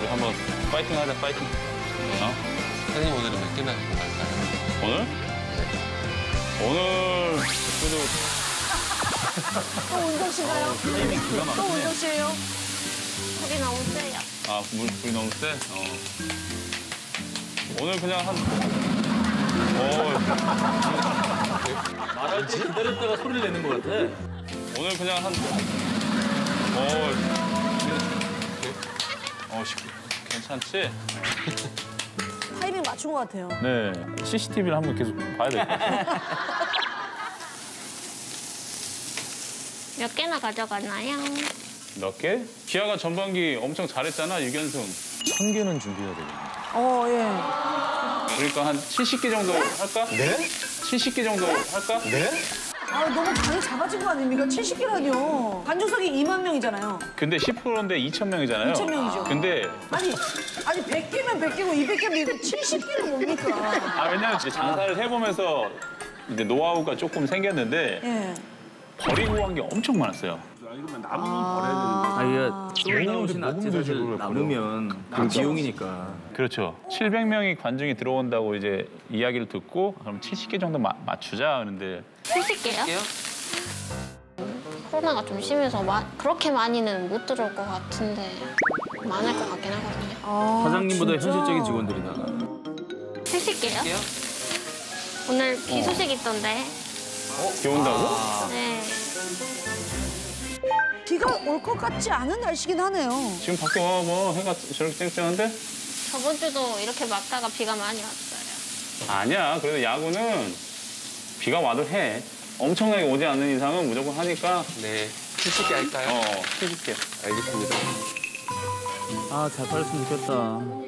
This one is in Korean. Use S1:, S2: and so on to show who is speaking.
S1: 우리 한번 파이팅 하자, 파이팅. 어?
S2: 선생님 오늘은 몇 개나 갖고 갈까요?
S1: 오늘? 오늘 그래도
S3: 또 운동 씨가요?
S1: 기가
S3: 또. 운동 씨예요?
S4: 물이 너무 세요.
S1: 아, 물, 불이 너무 세? 어. 오늘 그냥 한. 어,
S5: 말할 때 기다렸다가 소리를 내는 것 같아.
S1: 오늘 그냥 한. 어. 어, 시- 괜찮지?
S3: 타이밍 맞춘 것 같아요.
S1: 네. CCTV를 한번 계속 봐야 될 것 같아요.
S4: 몇 개나 가져가나요?
S1: 몇 개? 기아가 전반기 엄청 잘했잖아, 6연승.
S5: 천 개는 준비해야 되겠네.
S3: 어, 예.
S1: 그러니까 한 70개 정도 할까?
S2: 네?
S1: 70개 정도 할까?
S2: 네?
S3: 아, 너무 작아진 거 아닙니까? 70개라뇨. 관중석이 2만 명이잖아요.
S1: 근데 10%인데 2천 명이잖아요.
S3: 2천 명이죠.
S1: 근데
S3: 아니, 아니 100개면 100개고 200개면 200, 70개는 뭡니까?
S1: 아 왜냐면 이제 장사를 해보면서 이제 노하우가 조금 생겼는데
S3: 예.
S1: 버리고 간게 엄청 많았어요.
S5: 자기가 쏠나오신 악재 사실 남으면 그 비용이니까.
S1: 그렇죠. 700명이 관중이 들어온다고 이제 이야기를 듣고 그럼 70개 정도 마- 맞추자 하는데
S4: 70개요? 코로나가 좀 심해서 마- 그렇게 많이는 못 들어올 것 같은데 많을 것 같긴 하거든요.
S3: 아,
S5: 사장님보다
S3: 진짜?
S5: 현실적인 직원들이다.
S4: 70개요? 오늘 비 소식 있던데.
S1: 비 온다고?
S4: 네.
S3: 비가 올 것 같지 않은 날씨긴 하네요.
S1: 지금 밖에 와뭐 해가 저렇게 쨍쨍한데?
S4: 저번 주도 이렇게 막다가 비가 많이 왔어요.
S1: 아니야. 그래도 야구는 비가 와도 해. 엄청나게 오지 않는 이상은 무조건 하니까
S2: 네. 70개 할까요?
S1: 어 70개.
S2: 알겠습니다.
S5: 아, 잘 팔렸으면 좋겠다.